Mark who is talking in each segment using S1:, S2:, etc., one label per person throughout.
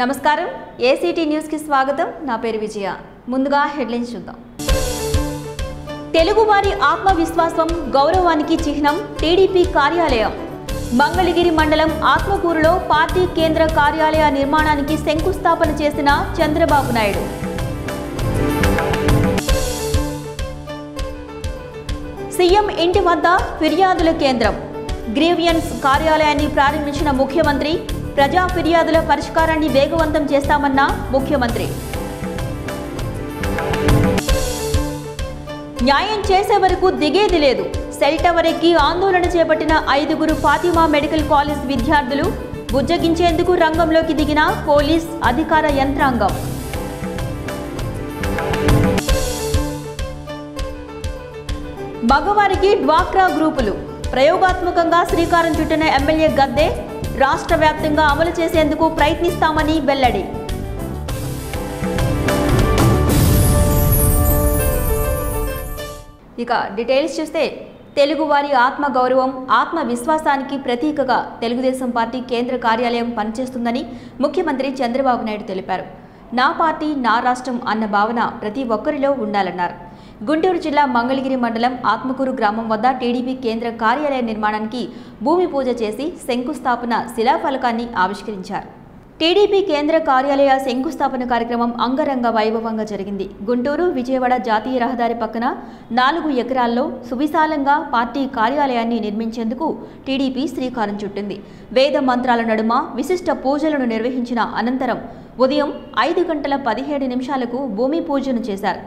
S1: నమస్కారం. ఏసీటీ న్యూస్కి స్వాగతం. నా పేరు విజయ. ముందుగా హెడ్లైన్స్ చూద్దాం. తెలుగువారి ఆత్మవిశ్వాసం గౌరవానికి చిహ్నం టీడీపీ కార్యాలయం. మంగళగిరి మండలం ఆత్మకూరులో పార్టీ కేంద్ర కార్యాలయ నిర్మాణానికి శంకుస్థాపన చేసిన చంద్రబాబు నాయుడు. సీఎం ఇంటి వద్ద ఫిర్యాదుల కేంద్రం. గ్రీవియన్స్ కార్యాలయాన్ని ప్రారంభించిన ముఖ్యమంత్రి ప్రజా ఫిర్యాదుల పరిష్కారాన్ని వేగవంతం చేస్తామన్న ముఖ్యమంత్రి. న్యాయం చేసే వరకు దిగేది లేదు. సెల్ టవర్ ఎక్కి ఆందోళన చేపట్టిన ఐదుగురు ఫాతిమా మెడికల్ కాలేజ్ విద్యార్థులు బుజ్జగించేందుకు రంగంలోకి దిగిన పోలీస్ అధికార యంత్రాంగం. మగవారికి డ్వాక్రా గ్రూపులు. ప్రయోగాత్మకంగా శ్రీకారం చుట్టిన ఎమ్మెల్యే గద్దే రాష్ట్ర వ్యాప్తంగా అమలు చేసేందుకు ప్రయత్నిస్తామని వెల్లడి. ఇక డీటెయిల్స్ చూస్తే తెలుగువారి ఆత్మ గౌరవం ప్రతీకగా తెలుగుదేశం పార్టీ కేంద్ర కార్యాలయం పనిచేస్తుందని ముఖ్యమంత్రి చంద్రబాబు నాయుడు తెలిపారు. నా పార్టీ నా రాష్ట్రం అన్న భావన ప్రతి ఒక్కరిలో ఉండాలన్నారు. గుంటూరు జిల్లా మంగళగిరి మండలం ఆత్మకూరు గ్రామం వద్ద టీడీపీ కేంద్ర కార్యాలయ నిర్మాణానికి భూమి పూజ చేసి శంకుస్థాపన శిలాఫలకాన్ని ఆవిష్కరించారు. టీడీపీ కేంద్ర కార్యాలయ శంకుస్థాపన కార్యక్రమం అంగరంగ వైభవంగా జరిగింది. గుంటూరు విజయవాడ జాతీయ రహదారి పక్కన నాలుగు ఎకరాల్లో సువిశాలంగా పార్టీ కార్యాలయాన్ని నిర్మించేందుకు టీడీపీ శ్రీకారం చుట్టింది. వేద మంత్రాల నడుమ విశిష్ట పూజలను నిర్వహించిన అనంతరం ఉదయం ఐదు గంటల పదిహేడు నిమిషాలకు భూమి పూజను చేశారు.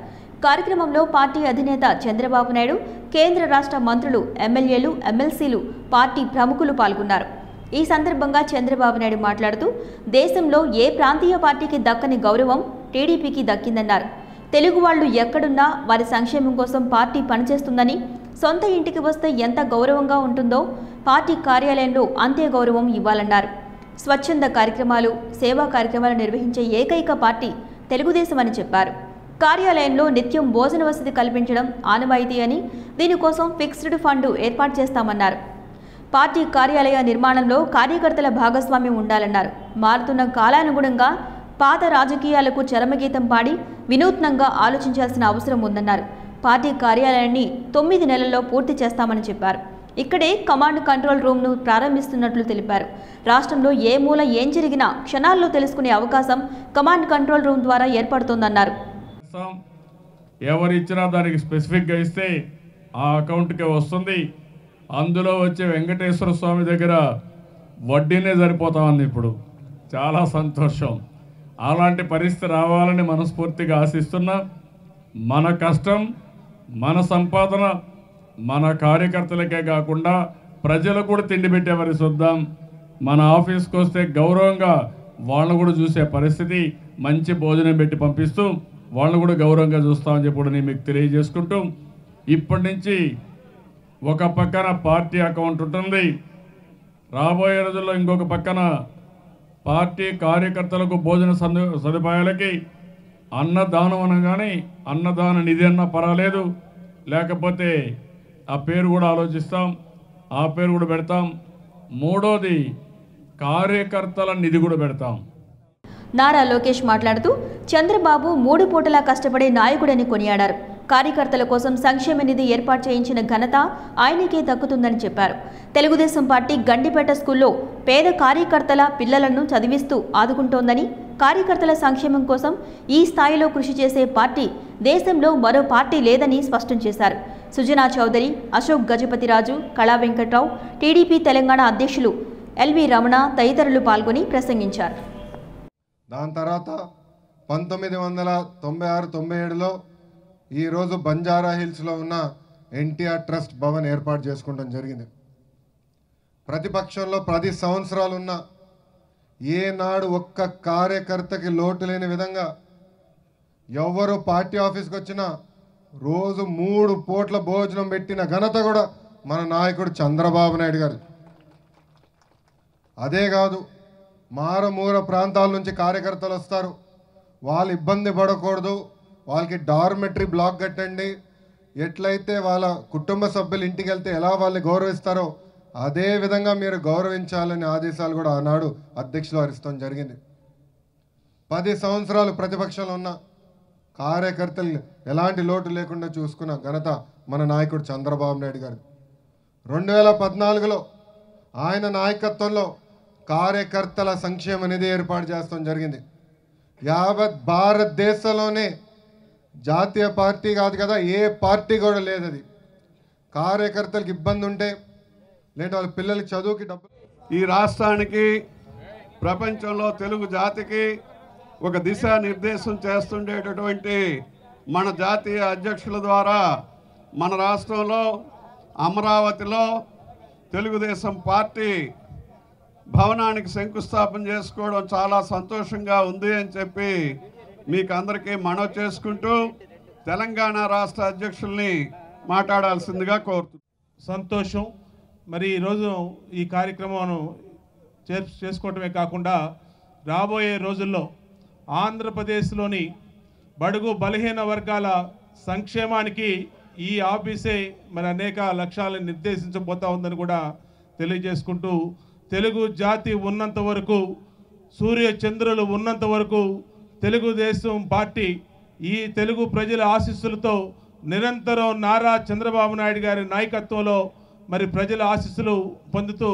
S1: కార్యక్రమంలో పార్టీ అధినేత చంద్రబాబు నాయుడు కేంద్ర రాష్ట్ర మంత్రులు ఎమ్మెల్యేలు ఎమ్మెల్సీలు పార్టీ ప్రముఖులు పాల్గొన్నారు. ఈ సందర్భంగా చంద్రబాబు నాయుడు మాట్లాడుతూ దేశంలో ఏ ప్రాంతీయ పార్టీకి దక్కని గౌరవం టీడీపీకి దక్కిందన్నారు. తెలుగు వాళ్ళు ఎక్కడున్నా వారి సంక్షేమం కోసం పార్టీ పనిచేస్తుందని సొంత ఇంటికి వస్తే ఎంత గౌరవంగా ఉంటుందో పార్టీ కార్యాలయంలో అంతే గౌరవం ఇవ్వాలన్నారు. స్వచ్ఛంద కార్యక్రమాలు సేవా కార్యక్రమాలు నిర్వహించే ఏకైక పార్టీ తెలుగుదేశం అని చెప్పారు. కార్యాలయంలో నిత్యం భోజన వసతి కల్పించడం ఆనవాయితీ అని దీనికోసం ఫిక్స్డ్ ఫండ్ ఏర్పాటు చేస్తామన్నారు. పార్టీ కార్యాలయ నిర్మాణంలో కార్యకర్తల భాగస్వామ్యం ఉండాలన్నారు. మారుతున్న కాలానుగుణంగా పాత రాజకీయాలకు చరమగీతం పాడి వినూత్నంగా ఆలోచించాల్సిన అవసరం ఉందన్నారు. పార్టీ కార్యాలయాన్ని తొమ్మిది నెలల్లో పూర్తి చేస్తామని చెప్పారు. ఇక్కడే కమాండ్ కంట్రోల్ రూమ్ను ప్రారంభిస్తున్నట్లు తెలిపారు. రాష్ట్రంలో ఏ మూల ఏం జరిగినా క్షణాల్లో తెలుసుకునే అవకాశం కమాండ్ కంట్రోల్ రూమ్ ద్వారా ఏర్పడుతోందన్నారు.
S2: ఇస్తాం ఎవరు ఇచ్చినా దానికి స్పెసిఫిక్గా ఇస్తే ఆ అకౌంట్కే వస్తుంది. అందులో వచ్చే వెంకటేశ్వర స్వామి దగ్గర వడ్డీనే సరిపోతా ఉంది ఇప్పుడు. చాలా సంతోషం. అలాంటి పరిస్థితి రావాలని మనస్ఫూర్తిగా ఆశిస్తున్నా మన కష్టం మన సంపాదన మన కార్యకర్తలకే కాకుండా ప్రజలకు కూడా తిండి పెట్టే చూద్దాం మన ఆఫీస్కి వస్తే గౌరవంగా వాళ్ళను కూడా చూసే పరిస్థితి మంచి భోజనం పెట్టి పంపిస్తూ వాళ్ళని కూడా గౌరవంగా చూస్తామని చెప్పి నేను మీకు తెలియజేసుకుంటూ ఇప్పటి నుంచి ఒక పక్కన పార్టీ అకౌంట్ ఉంటుంది. రాబోయే రోజుల్లో ఇంకొక పక్కన పార్టీ కార్యకర్తలకు భోజన సదుపాయాలకి అన్నదానం అనగానే అన్నదాన నిధి అన్న పర్వాలేదు. లేకపోతే ఆ పేరు కూడా ఆలోచిస్తాం ఆ పేరు కూడా పెడతాం. మూడోది కార్యకర్తల నిధి కూడా పెడతాం.
S1: నారా లోకేష్ మాట్లాడుతూ చంద్రబాబు మూడు పూటలా కష్టపడే నాయకుడని కొనియాడారు. కార్యకర్తల కోసం సంక్షేమ నిధి ఏర్పాటు చేయించిన ఘనత ఆయనకే దక్కుతుందని చెప్పారు. తెలుగుదేశం పార్టీ గండిపేట స్కూల్లో పేద కార్యకర్తల పిల్లలను చదివిస్తూ ఆదుకుంటోందని కార్యకర్తల సంక్షేమం కోసం ఈ స్థాయిలో కృషి చేసే పార్టీ దేశంలో మరో పార్టీ లేదని స్పష్టం చేశారు. సుజనా చౌదరి అశోక్ గజపతిరాజు కళా వెంకట్రావు టీడీపీ తెలంగాణ అధ్యక్షులు ఎల్వి రమణ తదితరులు పాల్గొని ప్రసంగించారు.
S3: దాని తర్వాత పంతొమ్మిది వందల తొంభై ఆరు తొంభై ఏడులో ఈరోజు బంజారా హిల్స్లో ఉన్న ఎన్టీఆర్ ట్రస్ట్ భవన్ ఏర్పాటు చేసుకోవడం జరిగింది. ప్రతిపక్షంలో పది సంవత్సరాలు ఉన్న ఏనాడు ఒక్క కార్యకర్తకి లోటు లేని విధంగా ఎవరు పార్టీ ఆఫీస్కి వచ్చినా రోజు మూడు పూట్ల భోజనం పెట్టిన ఘనత కూడా మన నాయకుడు చంద్రబాబు నాయుడు గారు అదే కాదు మారుమూర ప్రాంతాల నుంచి కార్యకర్తలు వస్తారు. వాళ్ళు ఇబ్బంది పడకూడదు. వాళ్ళకి డార్మెటరీ బ్లాక్ కట్టండి. ఎట్లయితే వాళ్ళ కుటుంబ సభ్యులు ఇంటికి వెళ్తే ఎలా వాళ్ళని గౌరవిస్తారో అదే విధంగా మీరు గౌరవించాలని ఆదేశాలు కూడా ఆనాడు అధ్యక్షులు హరిస్తాం జరిగింది. పది సంవత్సరాలు ప్రతిపక్షంలో ఉన్న కార్యకర్తలు ఎలాంటి లోటు లేకుండా చూసుకున్న ఘనత మన నాయకుడు చంద్రబాబు నాయుడు గారు రెండు వేల పద్నాలుగులో ఆయన నాయకత్వంలో కార్యకర్తల సంక్షేమ నిధి ఏర్పాటు చేస్తాం జరిగింది. యావత్ భారతదేశంలోనే జాతీయ పార్టీ కాదు కదా ఏ పార్టీ కూడా లేదు అది కార్యకర్తలకు ఇబ్బంది ఉంటే లేదంటే వాళ్ళ పిల్లలకి చదువుకి డబ్బు
S4: ఈ రాష్ట్రానికి ప్రపంచంలో తెలుగు జాతికి ఒక దిశానిర్దేశం చేస్తుండేటటువంటి మన జాతీయ అధ్యక్షుల ద్వారా మన రాష్ట్రంలో అమరావతిలో తెలుగుదేశం పార్టీ భవనానికి శంకుస్థాపన చేసుకోవడం చాలా సంతోషంగా ఉంది అని చెప్పి మీకు అందరికీ మనవి చేసుకుంటూ తెలంగాణ రాష్ట్ర అధ్యక్షుల్ని మాట్లాడాల్సిందిగా కోరుతు
S5: సంతోషం. మరి ఈరోజు ఈ కార్యక్రమం చేర్ చేసుకోవటమే కాకుండా రాబోయే రోజుల్లో ఆంధ్రప్రదేశ్లోని బడుగు బలహీన వర్గాల సంక్షేమానికి ఈ ఆఫీసే మరి అనేక లక్ష్యాలను నిర్దేశించబోతా ఉందని కూడా తెలియజేసుకుంటూ తెలుగు జాతి ఉన్నంత వరకు సూర్య చంద్రులు ఉన్నంత వరకు తెలుగుదేశం పార్టీ ఈ తెలుగు ప్రజల ఆశీస్సులతో నిరంతరం నారా చంద్రబాబు నాయుడు గారి నాయకత్వంలో మరి ప్రజల ఆశీస్సులు పొందుతూ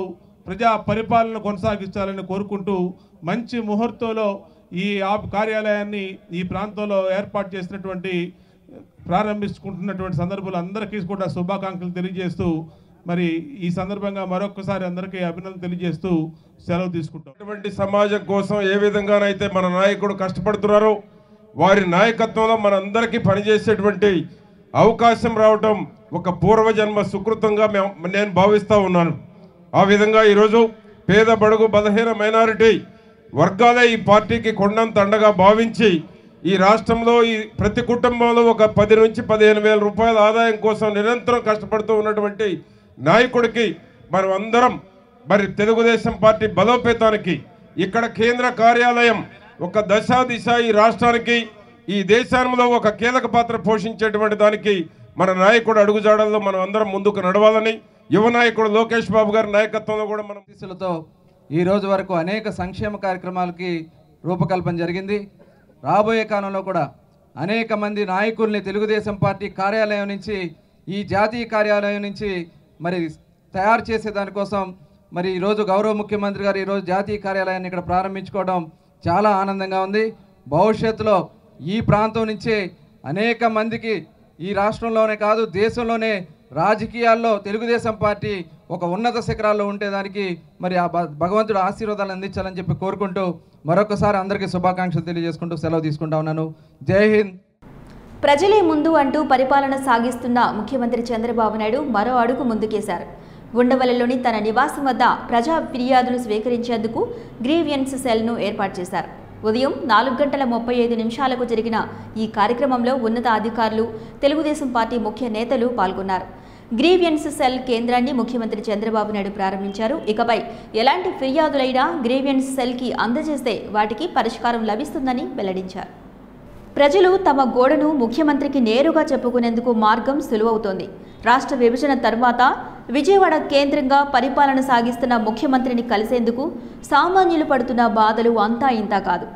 S5: ప్రజా పరిపాలన కొనసాగించాలని కోరుకుంటూ మంచి ముహూర్తంలో ఈ ఆప్ కార్యాలయాన్ని ఈ ప్రాంతంలో ఏర్పాటు చేసినటువంటి ప్రారంభించుకుంటున్నటువంటి సందర్భంలో అందరికీ కూడా శుభాకాంక్షలు తెలియజేస్తూ మరి ఈ సందర్భంగా మరొకసారి అందరికీ అభినందన తెలియజేస్తూ సెలవు తీసుకుంటాం.
S6: అటువంటి సమాజం కోసం ఏ విధంగానైతే మన నాయకుడు కష్టపడుతున్నారో వారి నాయకత్వంలో మనందరికీ పనిచేసేటువంటి అవకాశం రావటం ఒక పూర్వజన్మ సుకృతంగా మేము నేను భావిస్తూ ఉన్నాను. ఆ విధంగా ఈరోజు పేద బడుగు బలహీన మైనారిటీ వర్గాలే ఈ పార్టీకి కొండంత అండగా భావించి ఈ రాష్ట్రంలో ఈ ప్రతి కుటుంబంలో ఒక పది నుంచి పదిహేను వేల రూపాయల ఆదాయం కోసం నిరంతరం కష్టపడుతూ ఉన్నటువంటి నాయకుడికి మనం అందరం మరి తెలుగుదేశం పార్టీ బలోపేతానికి ఇక్కడ కేంద్ర కార్యాలయం ఒక దశ దిశ ఈ రాష్ట్రానికి ఈ దేశంలో ఒక కీలక పాత్ర పోషించేటువంటి దానికి మన నాయకుడు అడుగుజాడల్లో మనం అందరం ముందుకు నడవాలని యువ నాయకుడు లోకేష్ బాబు గారి నాయకత్వంలో కూడా మనం
S7: దిశలతో ఈ రోజు వరకు అనేక సంక్షేమ కార్యక్రమాలకి రూపకల్పన జరిగింది. రాబోయే కాలంలో కూడా అనేక మంది నాయకుల్ని తెలుగుదేశం పార్టీ కార్యాలయం నుంచి ఈ జాతీయ కార్యాలయం నుంచి మరి తయారు చేసే దానికోసం మరి ఈరోజు గౌరవ ముఖ్యమంత్రి గారు ఈరోజు జాతీయ కార్యాలయాన్ని ఇక్కడ ప్రారంభించుకోవడం చాలా ఆనందంగా ఉంది. భవిష్యత్తులో ఈ ప్రాంతం నుంచే అనేక మందికి ఈ రాష్ట్రంలోనే కాదు దేశంలోనే రాజకీయాల్లో తెలుగుదేశం పార్టీ ఒక ఉన్నత శిఖరాల్లో ఉండేదానికి మరి ఆ భ- భగవంతుడు ఆశీర్వాదాలు అందించాలని చెప్పి కోరుకుంటూ మరొకసారి అందరికీ శుభాకాంక్షలు తెలియజేసుకుంటూ సెలవు తీసుకుంటా ఉన్నాను. జై హింద్!
S1: ప్రజలే ముందు అంటూ పరిపాలన సాగిస్తున్న ముఖ్యమంత్రి చంద్రబాబు నాయుడు మరో అడుగు ముందుకేశారు. ఉండవల్లిలోని తన నివాసం వద్ద ప్రజా ఫిర్యాదులు స్వీకరించేందుకు గ్రీవియన్స్ సెల్ను ఏర్పాటు చేశారు. ఉదయం నాలుగు గంటల ముప్పై ఐదు నిమిషాలకు జరిగిన ఈ కార్యక్రమంలో ఉన్నత అధికారులు తెలుగుదేశం పార్టీ ముఖ్య నేతలు పాల్గొన్నారు. గ్రీవియన్స్ సెల్ కేంద్రాన్ని ముఖ్యమంత్రి చంద్రబాబు నాయుడు ప్రారంభించారు. ఇకపై ఎలాంటి ఫిర్యాదులైనా గ్రీవియన్స్ సెల్కి అందజేస్తే వాటికి పరిష్కారం లభిస్తుందని వెల్లడించారు. ప్రజలు తమ గోడను ముఖ్యమంత్రికి నేరుగా చెప్పుకునేందుకు మార్గం సులువవుతోంది. రాష్ట్ర విభజన తర్వాత విజయవాడ కేంద్రంగా పరిపాలన సాగిస్తున్న ముఖ్యమంత్రిని కలిసేందుకు సామాన్యులు పడుతున్న బాధలు అంతా ఇంతా కాదు.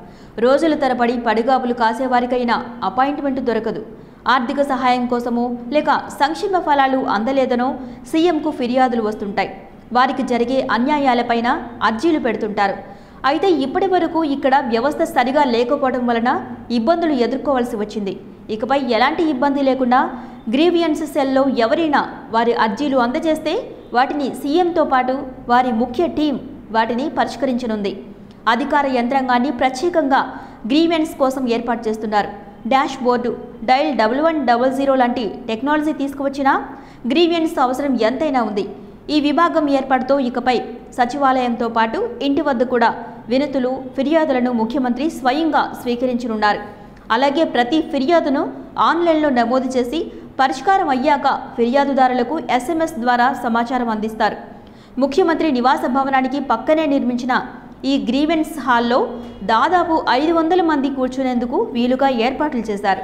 S1: రోజుల తరబడి పడిగాపులు కాసేవారికైనా అపాయింట్మెంట్ దొరకదు. ఆర్థిక సహాయం కోసమో లేక సంక్షేమ ఫలాలు అందలేదనో సీఎంకు ఫిర్యాదులు వస్తుంటాయి. వారికి జరిగే అన్యాయాలపైన అర్జీలు పెడుతుంటారు. అయితే ఇప్పటి వరకు ఇక్కడ వ్యవస్థ సరిగా లేకపోవడం వలన ఇబ్బందులు ఎదుర్కోవాల్సి వచ్చింది. ఇకపై ఎలాంటి ఇబ్బంది లేకుండా గ్రీవియన్స్ సెల్లో ఎవరైనా వారి అర్జీలు అందజేస్తే వాటిని సీఎంతో పాటు వారి ముఖ్య టీం వాటిని పరిష్కరించనుంది. అధికార యంత్రాంగాన్ని ప్రత్యేకంగా గ్రీవెన్స్ కోసం ఏర్పాటు చేస్తున్నారు. Dashboard dial double one double zero లాంటి టెక్నాలజీ తీసుకువచ్చినా గ్రీవియన్స్ అవసరం ఎంతైనా ఉంది. ఈ విభాగం ఏర్పాటుతో ఇకపై సచివాలయంతో పాటు ఇంటి వద్ద కూడా వినతులు ఫిర్యాదులను ముఖ్యమంత్రి స్వయంగా స్వీకరించనున్నారు. అలాగే ప్రతి ఫిర్యాదును ఆన్లైన్లో నమోదు చేసి పరిష్కారం అయ్యాక ఫిర్యాదుదారులకు ఎస్ఎంఎస్ ద్వారా సమాచారం అందిస్తారు. ముఖ్యమంత్రి నివాస భవనానికి పక్కనే నిర్మించిన ఈ గ్రీవెన్స్ హాల్లో దాదాపు ఐదు వందల మంది కూర్చునేందుకు వీలుగా ఏర్పాట్లు చేశారు.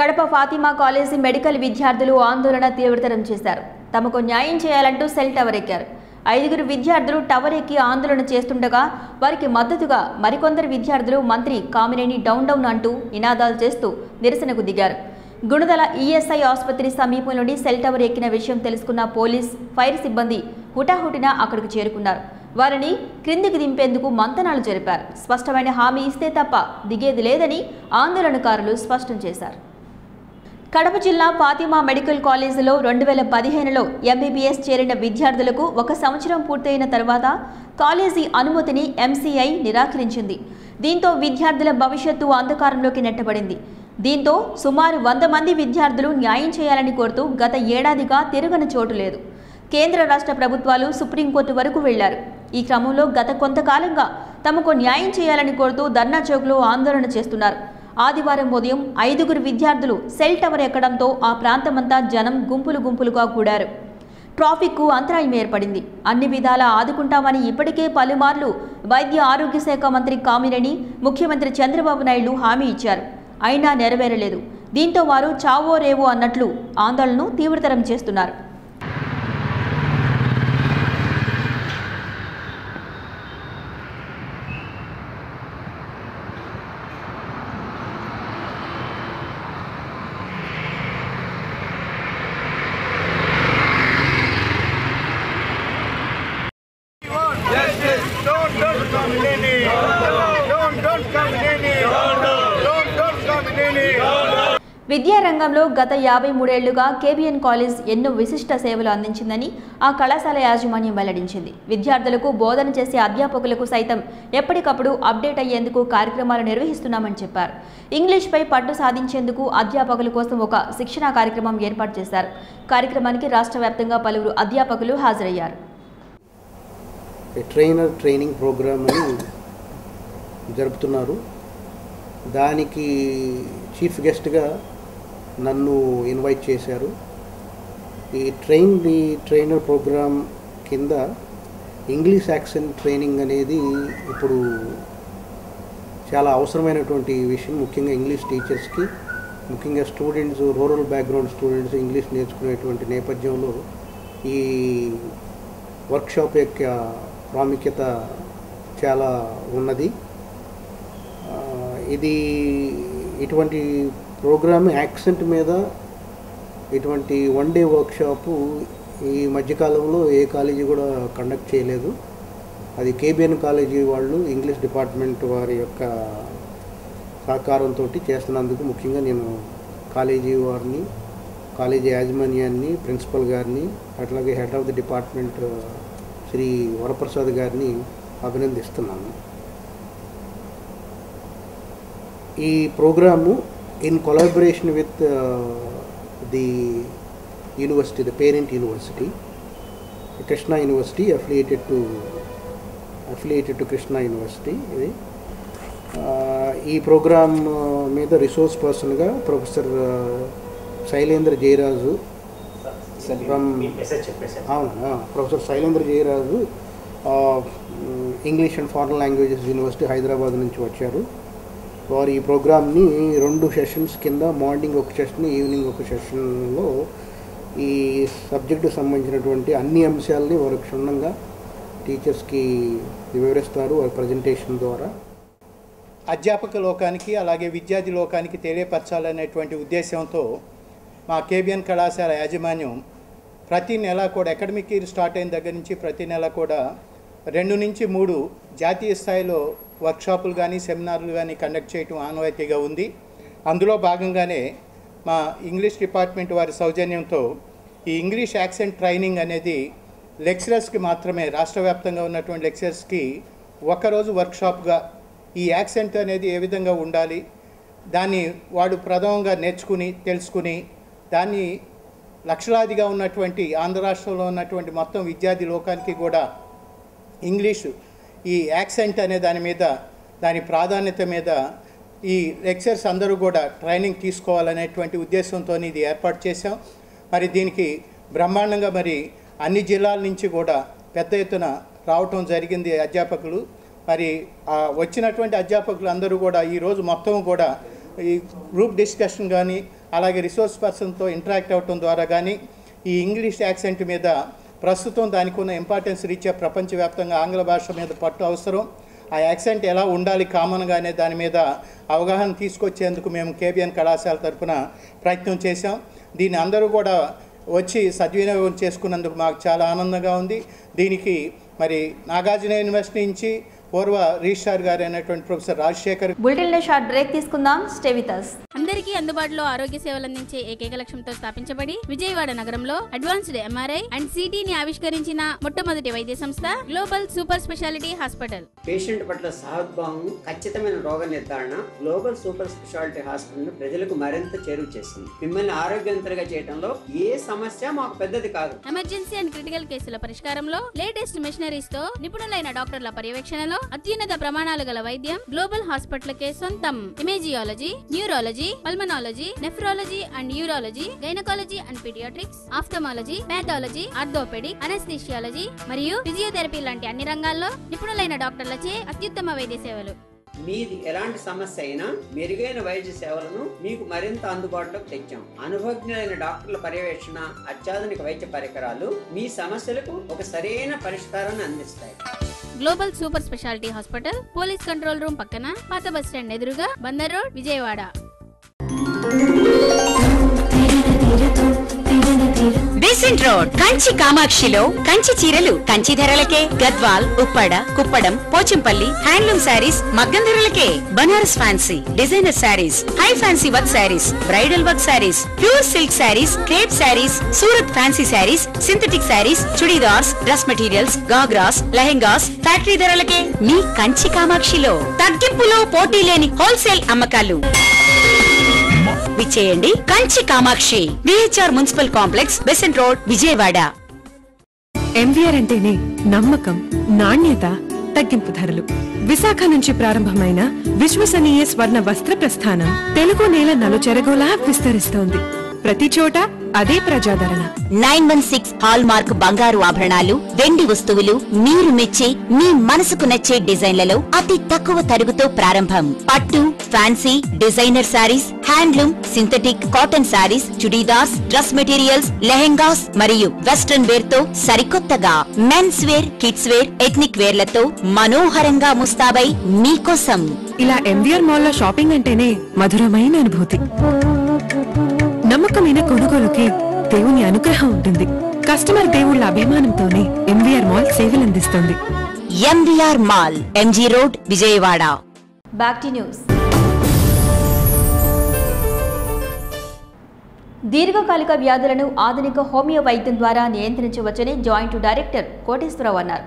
S1: కడప ఫాతిమా కాలేజీ మెడికల్ విద్యార్థులు ఆందోళన తీవ్రతరం చేశారు. తమకు న్యాయం చేయాలంటూ సెల్ టవర్ ఎక్కారు. ఐదుగురు విద్యార్థులు టవర్ ఎక్కి ఆందోళన చేస్తుండగా వారికి మద్దతుగా మరికొందరు విద్యార్థులు మంత్రి కామినేని డౌన్ డౌన్ అంటూ నినాదాలు చేస్తూ నిరసనకు దిగారు. గుణదల ఈఎస్ఐ ఆసుపత్రి సమీపంలోని సెల్ టవర్ ఎక్కిన విషయం తెలుసుకున్న పోలీస్ ఫైర్ సిబ్బంది హుటాహుటిన అక్కడికి చేరుకున్నారు. వారిని క్రిందికి దింపేందుకు మంతనాలు జరిపారు. స్పష్టమైన హామీ ఇస్తే తప్ప దిగేది లేదని ఆందోళనకారులు స్పష్టం చేశారు. కడప జిల్లా ఫాతిమా మెడికల్ కాలేజీలో రెండు వేల పదిహేనులో ఎంబీబీఎస్ చేరిన విద్యార్థులకు ఒక సంవత్సరం పూర్తయిన తర్వాత కాలేజీ అనుమతిని ఎంసీఐ నిరాకరించింది. దీంతో విద్యార్థుల భవిష్యత్తు అంధకారంలోకి నెట్టబడింది. దీంతో సుమారు వంద మంది విద్యార్థులు న్యాయం చేయాలని కోరుతూ గత ఏడాదిగా తిరగని చోటు లేదు. కేంద్ర రాష్ట్ర ప్రభుత్వాలు సుప్రీంకోర్టు వరకు వెళ్ళారు. ఈ క్రమంలో గత కొంతకాలంగా తమకు న్యాయం చేయాలని కోరుతూ ధర్నా చౌక్లో ఆందోళన చేస్తున్నారు. ఆదివారం ఉదయం ఐదుగురు విద్యార్థులు సెల్ టవర్ ఎక్కడంతో ఆ ప్రాంతమంతా జనం గుంపులు గుంపులుగా కూడారు. ట్రాఫిక్కు అంతరాయం ఏర్పడింది. అన్ని విధాలా ఆదుకుంటామని ఇప్పటికే పలుమార్లు వైద్య ఆరోగ్య శాఖ మంత్రి కామినేని ముఖ్యమంత్రి చంద్రబాబు నాయుడు హామీ ఇచ్చారు. అయినా నెరవేరలేదు. దీంతో వారు చావో రేవో అన్నట్లు ఆందోళనను తీవ్రతరం చేస్తున్నారు. రంగంలో గత యాభై మూడేళ్ళుగా కేబిఎన్ కాలేజ్ ఎన్నో విశిష్ట సేవలు అందించిందని ఆ కళాశాల యాజమాన్యం వెల్లడించింది. విద్యార్థులకు బోధన చేసే అధ్యాపకులకు సైతం ఎప్పటికప్పుడు అప్డేట్ అయ్యేందుకు కార్యక్రమాలు నిర్వహిస్తున్నామని చెప్పారు. ఇంగ్లీష్పై పట్టు సాధించేందుకు అధ్యాపకుల కోసం ఒక శిక్షణా కార్యక్రమం ఏర్పాటు చేశారు. కార్యక్రమానికి రాష్ట్ర వ్యాప్తంగా పలువురు అధ్యాపకులు హాజరయ్యారు.
S8: ట్రైనర్ ట్రైనింగ్ ప్రోగ్రామ్ అని జరుపుతున్నారు. దానికి చీఫ్ గెస్ట్గా నన్ను ఇన్వైట్ చేశారు. ఈ ట్రైన్ ది ట్రైనర్ ప్రోగ్రామ్ కింద ఇంగ్లీష్ యాక్సెంట్ ట్రైనింగ్ అనేది ఇప్పుడు చాలా అవసరమైనటువంటి విషయం. ముఖ్యంగా ఇంగ్లీష్ టీచర్స్కి ముఖ్యంగా students rural background students English నేర్చుకునేటువంటి నేపథ్యంలో ఈ వర్క్షాప్ యొక్క ప్రాముఖ్యత చాలా ఉన్నది. ఇది ఇటువంటి ప్రోగ్రామ్ యాక్సెంట్ మీద ఇటువంటి వన్ డే వర్క్షాపు ఈ మధ్యకాలంలో ఏ కాలేజీ కూడా కండక్ట్ చేయలేదు. అది కేబిఎన్ కాలేజీ వాళ్ళు ఇంగ్లీష్ డిపార్ట్మెంట్ వారి యొక్క సహకారంతో చేస్తున్నందుకు ముఖ్యంగా నేను కాలేజీ వారిని కాలేజీ యాజమాన్యాన్ని ప్రిన్సిపల్ గారిని అట్లాగే head of the department Shri Varaprasad గారిని అభినందిస్తున్నాను. ఈ program in collaboration with the university the parent university Krishna university affiliated to affiliated to Krishna university ఇది. ఆ, ఈ ప్రోగ్రామ్ మీద రిసోర్స్ పర్సన్గా ప్రొఫెసర్ శైలేంద్ర జయరాజు ఫ్రమ్ అవును? Professor Shailendra Jayaraju English and foreign languages university Hyderabad నుంచి వచ్చారు. వారు ఈ ప్రోగ్రామ్ని రెండు సెషన్స్ కింద మార్నింగ్ ఒక సెషన్ ఈవినింగ్ ఒక సెషన్లో ఈ సబ్జెక్టు సంబంధించినటువంటి అన్ని అంశాలని వారు క్షుణ్ణంగా టీచర్స్కి వివరిస్తారు వారి ప్రజెంటేషన్ ద్వారా.
S9: అధ్యాపక లోకానికి అలాగే విద్యార్థి లోకానికి తెలియపరచాలనేటువంటి ఉద్దేశంతో మా కేబిఎన్ కళాశాల యాజమాన్యం ప్రతి నెల కూడా అకాడమిక్ ఇయర్ స్టార్ట్ అయిన దగ్గర నుంచి ప్రతి నెల కూడా రెండు నుంచి మూడు జాతీయ స్థాయిలో వర్క్షాపులు కానీ సెమినార్లు కానీ కండక్ట్ చేయటం ఆనవాయితీగా ఉంది. అందులో భాగంగానే మా ఇంగ్లీష్ డిపార్ట్మెంట్ వారి సౌజన్యంతో ఈ ఇంగ్లీష్ యాక్సెంట్ ట్రైనింగ్ అనేది లెక్చరర్స్కి మాత్రమే రాష్ట్ర వ్యాప్తంగా ఉన్నటువంటి లెక్చరర్స్కి ఒకరోజు వర్క్షాప్గా ఈ యాక్సెంట్ అనేది ఏ విధంగా ఉండాలి దాన్ని వాడు ప్రథమంగా నేర్చుకుని తెలుసుకుని దాన్ని లక్షలాదిగా ఉన్నటువంటి ఆంధ్ర రాష్ట్రంలో ఉన్నటువంటి మొత్తం విద్యార్థి లోకానికి కూడా ఇంగ్లీషు ఈ యాక్సెంట్ అనే దాని మీద దాని ప్రాధాన్యత మీద ఈ లెక్చర్స్ అందరూ కూడా ట్రైనింగ్ తీసుకోవాలనేటువంటి ఉద్దేశంతో ఇది ఏర్పాటు చేశాం. మరి దీనికి బ్రహ్మాండంగా మరి అన్ని జిల్లాల నుంచి కూడా పెద్ద ఎత్తున రావటం జరిగింది అధ్యాపకులు. మరి వచ్చినటువంటి అధ్యాపకులు అందరూ కూడా ఈరోజు మొత్తం కూడా ఈ గ్రూప్ డిస్కషన్ కానీ అలాగే రిసోర్స్ పర్సన్తో ఇంటరాక్ట్ అవ్వటం ద్వారా కానీ ఈ ఇంగ్లీష్ యాక్సెంట్ మీద ప్రస్తుతం దానికి ఉన్న ఇంపార్టెన్స్ రీత్యా ప్రపంచవ్యాప్తంగా ఆంగ్ల భాష మీద పట్టు అవసరం. ఆ యాక్సెంట్ ఎలా ఉండాలి కామన్గా అనే దాని మీద అవగాహన తీసుకొచ్చేందుకు మేము కేబిఎన్ కళాశాల తరఫున ప్రయత్నం చేశాం. దీన్ని అందరూ కూడా వచ్చి సద్వినియోగం చేసుకున్నందుకు మాకు చాలా ఆనందంగా ఉంది. దీనికి మరి నాగార్జున యూనివర్సిటీ నుంచి పూర్వ రిజిస్ట్రార్ గారు అయినటువంటి ప్రొఫెసర్ రాజశేఖర్
S1: షార్ట్ బ్రేక్ తీసుకుందాం. Stay with us.
S10: అందరికీ అందుబాటులో ఆరోగ్య సేవలు అందించే ఏకైక లక్ష్యంతో స్థాపించబడి విజయవాడ నగరంలో అడ్వాన్స్డ్ ఎంఆర్ఐ అండ్ సిటీని ఆవిష్కరించిన మొట్టమొదటి వైద్య సంస్థ global super speciality hospital.
S11: Patient పట్ల సహద్భావం ఖచ్చితమైన రోగ నిర్ధారణ గ్లోబల్ సూపర్ స్పెషాలిటీ హాస్పిటల్ ప్రజలకు మరింత చేరువ చేస్తుంది మిమ్మల్ని ఆరోగ్యవంతులుగా చేయడంలో ఏ సమస్య మాకు పెద్దది కాదు.
S10: ఎమర్జెన్సీ అండ్ క్రిటికల్ కేసుల పరిష్కారంలో లేటెస్ట్ మెషినరీస్తో నిపుణులైన డాక్టర్ల పర్యవేక్షణలో అత్యున్నత ప్రమాణాలు గల వైద్యం గ్లోబల్ హాస్పిటల్ కే సొంతం. Imageology neurology pulmonology nephrology and neurology gynaecology and paediatrics ophthalmology pathology orthopaedic anaesthesiology మరియు ఫిజియోథెరపీ లాంటి అన్ని రంగాల్లో నిపుణులైన డాక్టర్లచే అత్యుత్తమ వైద్య సేవలు.
S11: మీది ఎలాంటి సమస్య అయినా మెరుగైన వైద్య సేవలను మీకు మరింత అందుబాటులోకి తెచ్చాం. అనుభవజ్ఞులైన డాక్టర్ల పర్యవేక్షణ అత్యాధునిక వైద్య పరికరాలు మీ సమస్యలకు ఒక సరైన పరిష్కారాన్ని అందిస్తాయి.
S10: Global super speciality hospital police control room పక్కన పాత బస్ స్టాండ్ ఎదురుగా Bandar road Vijayawada.
S12: Besant road Kanchi కామాక్షిలో Kanchi చీరలు కంచి ధరలకే గద్వాల్ ఉప్పాడ కుప్పడం పోచంపల్లి హ్యాండ్లూమ్ శారీస్ మగ్గం ధరలకే. Banaras fancy designer saris high fancy work saris bridal work saris pure silk saris crepe saris Surat fancy saris synthetic saris churidars dress materials ghagras lehengas factory ధరలకే మీ కంచి కామాక్షిలో. తగ్గింపులో పోటీ లేని హోల్సేల్ అమ్మకాలు. విచ్చేయండి. Kanchi Kamakshi VHR municipal complex Besant road Vijayawada.
S13: MVR అంటేనే నమ్మకం నాణ్యత తగ్గింపు ధరలు. విశాఖ నుంచి ప్రారంభమైన విశ్వసనీయ స్వర్ణ వస్త్ర ప్రస్థానం తెలుగు నేల నలుచెరగోలా విస్తరిస్తోంది. ప్రతి చోట అదే ప్రజాదరణ.
S12: Nine one six hallmark బంగారు ఆభరణాలు వెండి వస్తువులు మీరు మెచ్చే మీ మనసుకు నచ్చే డిజైన్లలో అతి తక్కువ తరుగుతో ప్రారంభం. పట్టు fancy designer saris handloom synthetic cotton saris chudidars dress materials lehengas మరియు వెస్ట్రన్ వేర్తో సరికొత్తగా. Men's wear kids wear ethnic వేర్లతో మనోహరంగా ముస్తాబై మీకోసం.
S13: ఇలా ఎంవీఆర్ మాల్లో షాపింగ్ అంటేనే మధురమైన అనుభూతి. నమ్మకమైన కొనుగోలుకి దేవుని అనుగ్రహం ఉంటుంది. కస్టమర్ దేవుళ్ళ అభిమానంతోనే MVR mall సేవలందిస్తుంది
S12: MVR mall MG road Vijayawada.
S1: Back to news దీర్ఘకాలిక వ్యాధులను ఆధునిక హోమియో వైద్యం ద్వారా నియంత్రించవచ్చని జాయింట్ డైరెక్టర్ కోటేశ్వరరావు అన్నారు.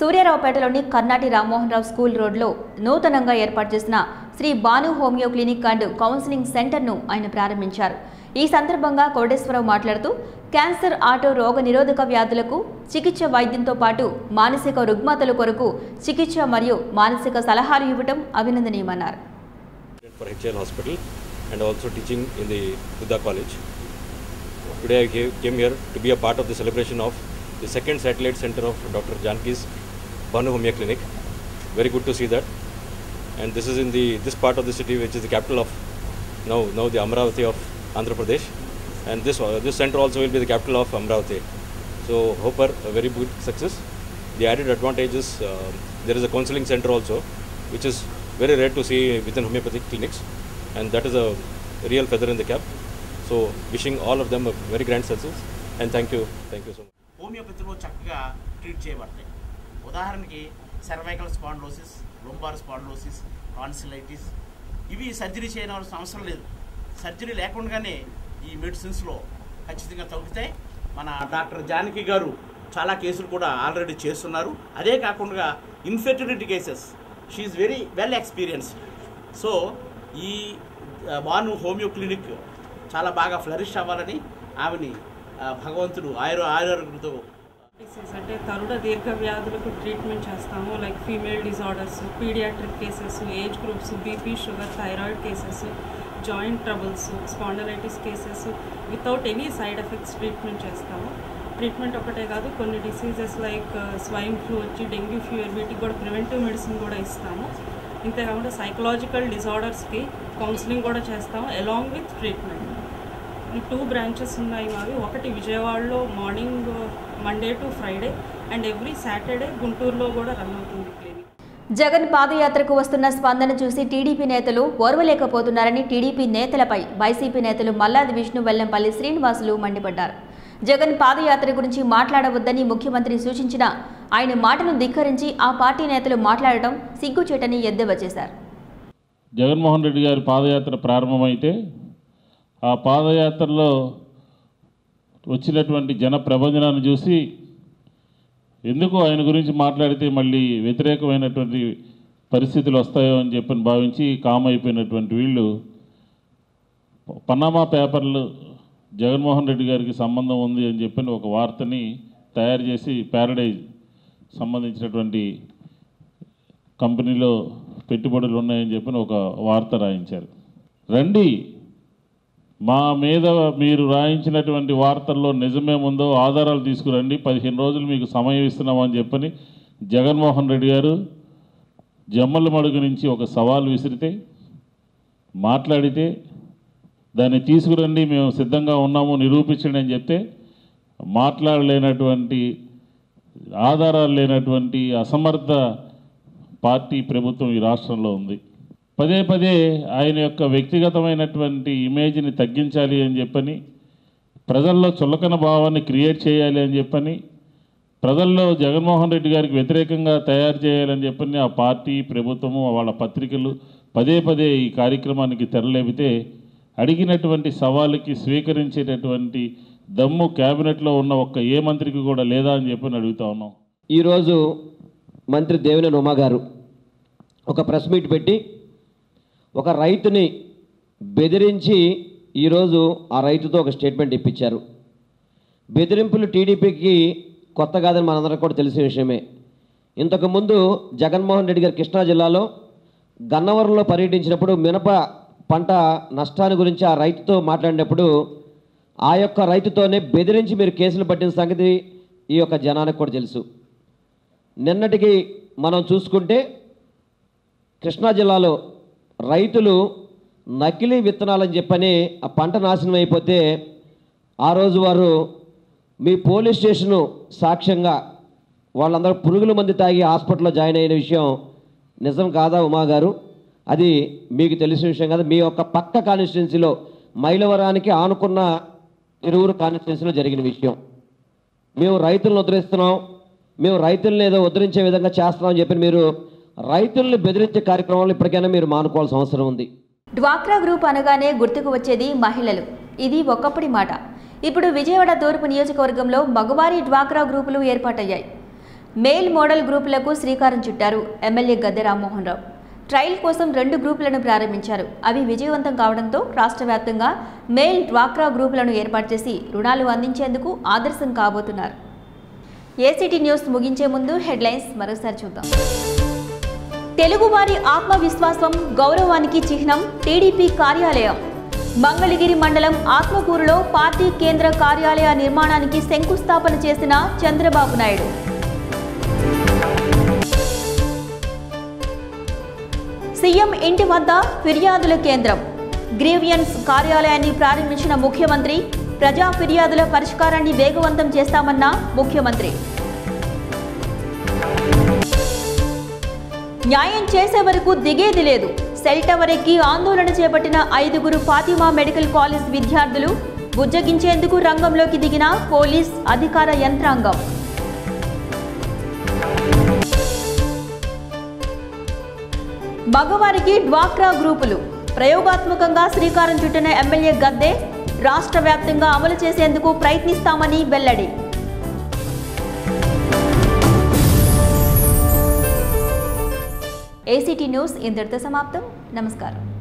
S1: సూర్యారావుపేటలోని కర్ణాటి రామ్మోహన్ రావు స్కూల్ రోడ్లో నూతనంగా ఏర్పాటు చేసిన Shri Bhanu homeo clinic and counselling సెంటర్ను ఆయన ప్రారంభించారు. ఈ సందర్భంగా కోటేశ్వరరావు మాట్లాడుతూ క్యాన్సర్ ఆటో రోగ నిరోధక వ్యాధులకు చికిత్స వైద్యంతో పాటు మానసిక రుగ్మతల కొరకు చికిత్స మరియు మానసిక సలహాలు ఇవ్వటం అభినందనీయమన్నారు
S14: for HL Hospital and also teaching in the Buddha College. Today I came, came here to be a part of the celebration of the second satellite center of Dr. Janki's Banu Homia Clinic. Very good to see that. And this is in the this part of the city which is the capital of now now the Amravati of Andhra Pradesh. And this uh, this center also will be the capital of Amravati. So hope for a very good success. The added advantage is uh, there is a counseling center also, which is very rare to see within homeopathic clinics, and that is a real feather in the cap. So wishing all of them a very grand success, and thank you, thank you so much.
S15: హోమియోపతిలో చక్కగా treat చేయబడతాయి ఉదాహరణకి cervical spondylosis lumbar spondylosis tonsillitis ఇవి surgery చేయవలసిన అవసరం లేదు surgery లేకుండానే ఈ మెడిసిన్స్లో ఖచ్చితంగా తగ్గుతాయి మన డాక్టర్ జానకి గారు చాలా కేసులు కూడా ఆల్రెడీ చేస్తున్నారు. అదే కాకుండా infertility cases. She's very well experienced so ఈ వాను హోమియో క్లినిక్ చాలా బాగా ఫ్లరిష్ అవ్వాలని ఆమెని భగవంతుడు ఆయుర ఆయుర్వేదంతో
S16: డిసీజ్ అంటే తరుణ దీర్ఘ వ్యాధులకు ట్రీట్మెంట్ చేస్తాము like female disorders paediatric cases age groups BP sugar thyroid cases joint troubles spondylitis cases without any side effects treatment చేస్తాము. ట్రీట్మెంట్ ఒకటే కాదు కొన్ని డిసీజెస్ లైక్ స్వైన్ ఫ్లూ వచ్చి డెంగ్యూ ఫీవర్ వీటికి కూడా ప్రివెంటివ్ మెడిసిన్ కూడా ఇస్తాము. ఇంతేకాకుండా సైకలాజికల్ డిజార్డర్స్కి కౌన్సిలింగ్ కూడా చేస్తాము along with treatment two branches ఉన్నాయి మావి. ఒకటి విజయవాడలో morning Monday to Friday and every Saturday గుంటూరులో కూడా రన్ అవుతుంది క్లినిక్.
S1: జగన్ పాదయాత్రకు వస్తున్న స్పందన చూసి టీడీపీ నేతలు ఓర్వలేకపోతున్నారని టీడీపీ నేతలపై వైసీపీ నేతలు మల్లాది విష్ణు వెల్లంపల్లి శ్రీనివాసులు మండిపడ్డారు. జగన్ పాదయాత్ర గురించి మాట్లాడవద్దని ముఖ్యమంత్రి సూచించిన ఆయన మాటను ధిక్కరించి ఆ పార్టీ నేతలు మాట్లాడటం సిగ్గుచేటని ఎద్దేవా చేశారు.
S17: జగన్మోహన్ రెడ్డి గారి పాదయాత్ర ప్రారంభమైతే ఆ పాదయాత్రలో వచ్చినటువంటి జన ప్రబంధనాన్ని చూసి ఎందుకు ఆయన గురించి మాట్లాడితే మళ్ళీ వ్యతిరేకమైనటువంటి పరిస్థితులు వస్తాయో అని చెప్పని భావించి కామ్ అయిపోయినటువంటి వీళ్ళు పనామా పేపర్లు జగన్మోహన్ రెడ్డి గారికి సంబంధం ఉంది అని చెప్పని ఒక వార్తని తయారు చేసి ప్యారడైజ్ సంబంధించినటువంటి కంపెనీలో పెట్టుబడులు ఉన్నాయని చెప్పిన ఒక వార్త రాయించారు. రండి మా మీద మీరు రాయించినటువంటి వార్తల్లో నిజమేముందో ఆధారాలు తీసుకురండి. పదిహేను రోజులు మీకు సమయం ఇస్తున్నామని చెప్పని జగన్మోహన్ రెడ్డి గారు జమ్మల మడుగు నుంచి ఒక సవాల్ విసిరితే మాట్లాడితే దాన్ని తీసుకురండి మేము సిద్ధంగా ఉన్నాము నిరూపించండి అని చెప్తే మాట్లాడలేనటువంటి ఆధారాలు లేనటువంటి అసమర్థ పార్టీ ప్రభుత్వం ఈ రాష్ట్రంలో ఉంది. పదే పదే ఆయన యొక్క వ్యక్తిగతమైనటువంటి ఇమేజ్ని తగ్గించాలి అని చెప్పని ప్రజల్లో చులకన భావాన్ని క్రియేట్ చేయాలి అని చెప్పని ప్రజల్లో జగన్మోహన్ రెడ్డి గారికి వ్యతిరేకంగా తయారు చేయాలని చెప్పని ఆ పార్టీ ప్రభుత్వము వాళ్ళ పత్రికలు పదే పదే ఈ కార్యక్రమానికి తెరలేపితే అడిగినటువంటి సవాలుకి స్వీకరించేటటువంటి దమ్ము క్యాబినెట్లో ఉన్న ఒక్క ఏ మంత్రికి కూడా లేదా అని చెప్పని అడుగుతా ఉన్నాం.
S18: ఈరోజు మంత్రి దేవినేని ఉమా గారు ఒక ప్రెస్ మీట్ పెట్టి ఒక రైతుని బెదిరించి ఈరోజు ఆ రైతుతో ఒక స్టేట్మెంట్ ఇప్పించారు. బెదిరింపులు టీడీపీకి కొత్త కాదని మనందరం కూడా తెలిసిన విషయమే. ఇంతకుముందు జగన్మోహన్ రెడ్డి గారు కృష్ణా జిల్లాలో గన్నవరంలో పర్యటించినప్పుడు మినప పంట నష్టాన్ని గురించి ఆ రైతుతో మాట్లాడినప్పుడు ఆ యొక్క రైతుతోనే బెదిరించి మీరు కేసులు పట్టిన సంగతి ఈ యొక్క జనానికి కూడా తెలుసు. నిన్నటికి మనం చూసుకుంటే కృష్ణా జిల్లాలో రైతులు నకిలీ విత్తనాలని చెప్పని ఆ పంట నాశనం అయిపోతే ఆ రోజు వారు మీ పోలీస్ స్టేషను సాక్ష్యంగా వాళ్ళందరూ పురుగుల మంది తాగి హాస్పిటల్లో జాయిన్ అయిన విషయం నిజం కాదా ఉమా గారు? అది మీకు తెలిసిన విషయం కాదు. మీ యొక్క పక్క కాన్స్టిట్యున్సీలో మైలవరానికి ఆనుకున్న ఇరువురు కాన్స్టిట్యున్సీలో జరిగిన విషయం. మేము రైతులను ఉద్ధరిస్తున్నాం. మేము రైతులను ఏదో ఉద్ధరించే విధంగా చేస్తున్నామని చెప్పి మీరు రైతుల్ని బెదిరించే కార్యక్రమాలు ఇప్పటికైనా మీరు మానుకోవాల్సిన అవసరం ఉంది.
S1: డ్వాక్రా గ్రూప్ అనగానే గుర్తుకు వచ్చేది మహిళలు. ఇది ఒకప్పటి మాట. ఇప్పుడు విజయవాడ తూర్పు నియోజకవర్గంలో మగవారి డ్వాక్రా గ్రూపులు ఏర్పాటయ్యాయి. మేల్ మోడల్ గ్రూపులకు శ్రీకారం చుట్టారు ఎమ్మెల్యే గద్దె రామ్మోహన్ రావు. ట్రయల్ కోసం రెండు గ్రూపులను ప్రారంభించారు. అవి విజయవంతం కావడంతో రాష్ట్ర వ్యాప్తంగా మేల్ డ్వాక్రా గ్రూపులను ఏర్పాటు చేసి రుణాలు అందించేందుకు ఆదర్శం కాబోతున్నారు. ఏసీటీ న్యూస్ ముగించే ముందు హెడ్లైన్స్ మరోసారి చూద్దాం. తెలుగువారి ఆత్మవిశ్వాసం గౌరవానికి చిహ్నం టీడీపీ కార్యాలయం. మంగళగిరి మండలం ఆత్మకూరులో పార్టీ కేంద్ర కార్యాలయ నిర్మాణానికి శంకుస్థాపన చేసిన చంద్రబాబు నాయుడు. సీఎం ఇంటి వద్ద ఫిర్యాదుల కేంద్రం. గ్రీవియన్స్ కార్యాలయాన్ని ప్రారంభించిన ముఖ్యమంత్రి ప్రజా ఫిర్యాదుల పరిష్కారాన్ని వేగవంతం చేస్తామన్న ముఖ్యమంత్రి. న్యాయం చేసే వరకు దిగేది లేదు. సెల్ టవర్ ఎక్కి ఆందోళన చేపట్టిన ఐదుగురు ఫాతిమా మెడికల్ కాలేజ్ విద్యార్థులు బుజ్జగించేందుకు రంగంలోకి దిగిన పోలీస్ అధికార యంత్రాంగం. మగవారికి డ్వాక్రా గ్రూపులు. ప్రయోగాత్మకంగా శ్రీకారం చుట్టిన ఎమ్మెల్యే గద్దె రాష్ట్ర వ్యాప్తంగా అమలు చేసేందుకు ప్రయత్నిస్తామని వెల్లడి. ఏసీటీ న్యూస్ ఇంతటితో సమాప్తం. నమస్కారం.